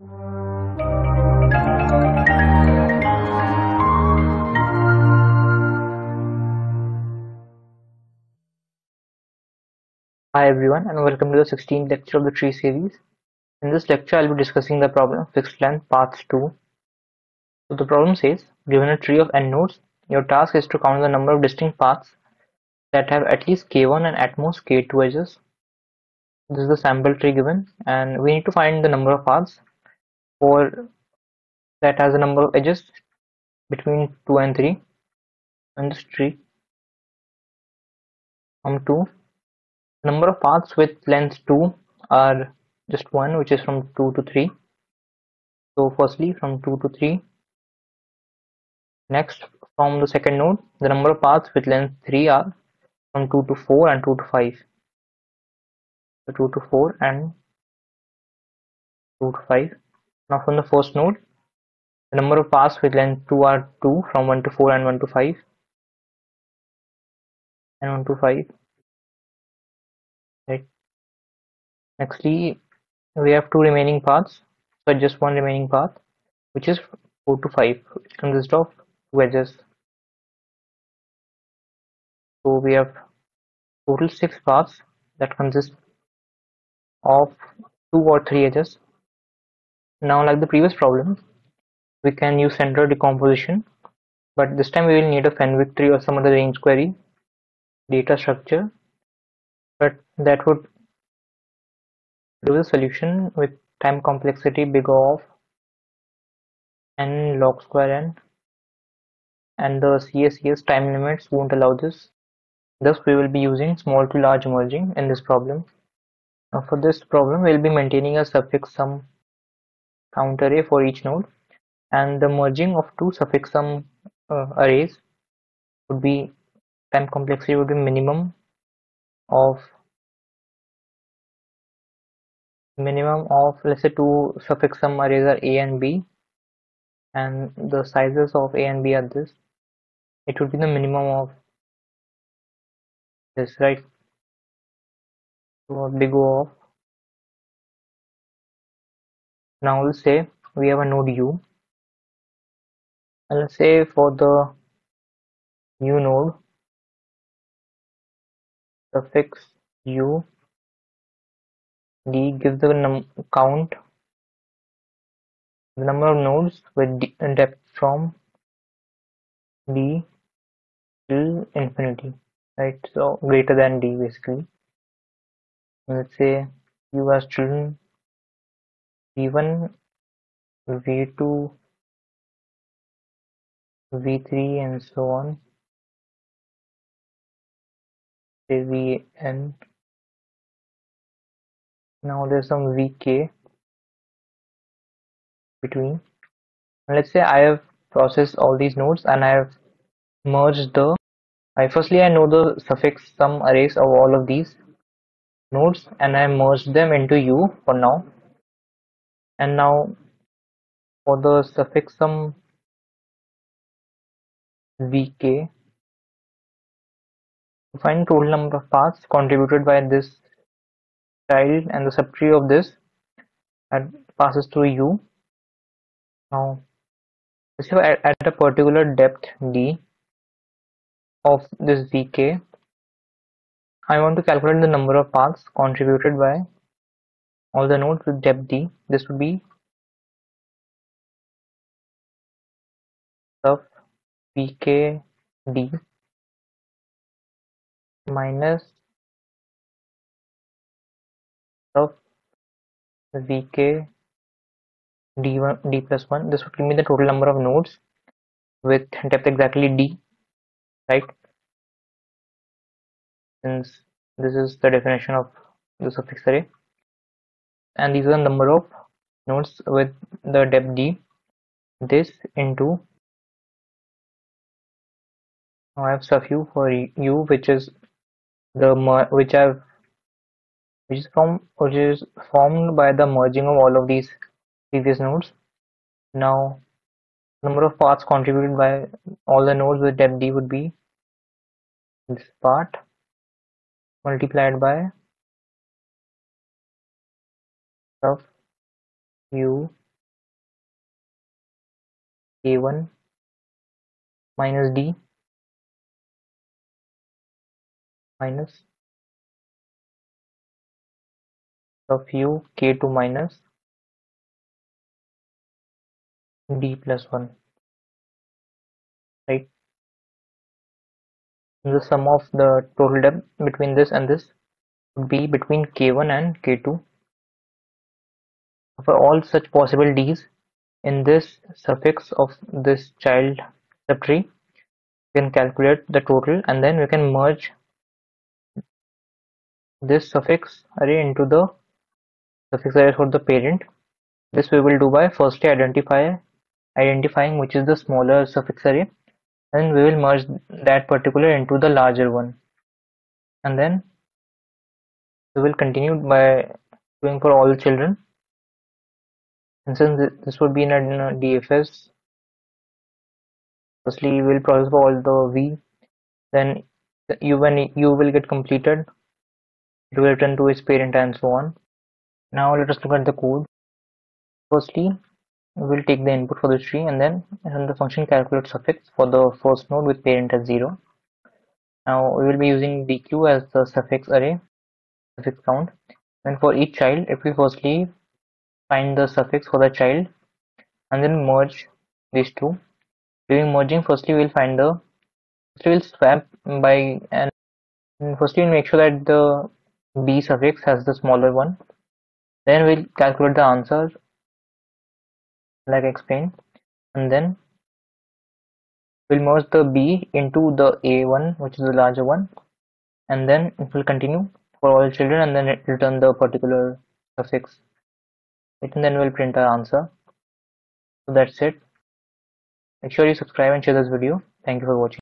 Hi everyone and welcome to the 16th lecture of the tree series. In this lecture I'll be discussing the problem fixed length paths 2. So the problem says given a tree of n nodes your task is to count the number of distinct paths that have at least k1 and at most k2 edges. This is the sample tree given and we need to find the number of paths for that has a number of edges between 2 and 3 and this tree from 2 number of paths with length 2 are just one which is from 2 to 3 so firstly from 2 to 3 next from the second node the number of paths with length 3 are from 2 to 4 and 2 to 5 so 2 to 4 and 2 to 5 now from the first node the number of paths with length 2 are 2 from 1 to 4 and 1 to 5 and 1 to 5 right. Nextly we have two remaining paths so just one remaining path which is 4 to 5 which consists of two edges. So we have total six paths that consist of two or three edges now like the previous problem we can use centroid decomposition but this time we will need a Fenwick tree or some other range query data structure but that would do the solution with time complexity big O of n log square n and the CSES time limits won't allow this. Thus we will be using small to large merging in this problem. Now for this problem we'll be maintaining a suffix sum count array for each node. And the merging of two suffix sum uh, arrays would be time complexity would be minimum of minimum of let's say two suffix sum arrays are a and b. And the sizes of a and b are this. It would be the minimum of this right? So big O of now let's say we have a node u. And let's say for the new node suffix u d gives the num count the number of nodes with d depth from d till infinity right? So greater than d basically. Let's say u has children v1 v2 v3 and so on. Say vn now there's some vk between. And let's say I have processed all these nodes and I have merged the I firstly I know the suffix sum arrays of all of these nodes and I merged them into u for now and now for the suffix sum vk to find total number of paths contributed by this child and the subtree of this that passes through U. Now, if at, at a particular depth d of this vk, I want to calculate the number of paths contributed by all the nodes with depth d. This would be of d minus of vk d1 d plus 1 this would give me the total number of nodes with depth exactly d right? Since this is the definition of the suffix array and these are the number of nodes with the depth d. This into I have sub u for u which is the which have which is from which is formed by the merging of all of these previous nodes. Now number of paths contributed by all the nodes with depth d would be this part multiplied by of u k1 minus d minus of u k2 minus d plus 1 right? The sum of the total depth between this and this would be between k1 and k2 for all such possibilities in this suffix of this child subtree we can calculate the total and then we can merge this suffix array into the suffix array for the parent. This we will do by firstly identify identifying which is the smaller suffix array. And we will merge that particular into the larger one. And then we will continue by doing for all children and since this would be in a, DFS firstly we will process all the V then you when you will get completed it will return to its parent and so on. Now let us look at the code. Firstly we will take the input for the tree and then run the function calculate suffix for the first node with parent as 0 now we will be using deque as the suffix array suffix count. And for each child if we firstly find the suffix for the child and then merge these two. During merging firstly we'll find the firstly we'll swap by and firstly we'll make sure that the b suffix has the smaller one. Then we'll calculate the answer like I explained. And then we'll merge the b into the a1 which is the larger one. And then it will continue for all children and then it will return the particular suffix and then we'll print our answer. So that's it. Make sure you subscribe and share this video. Thank you for watching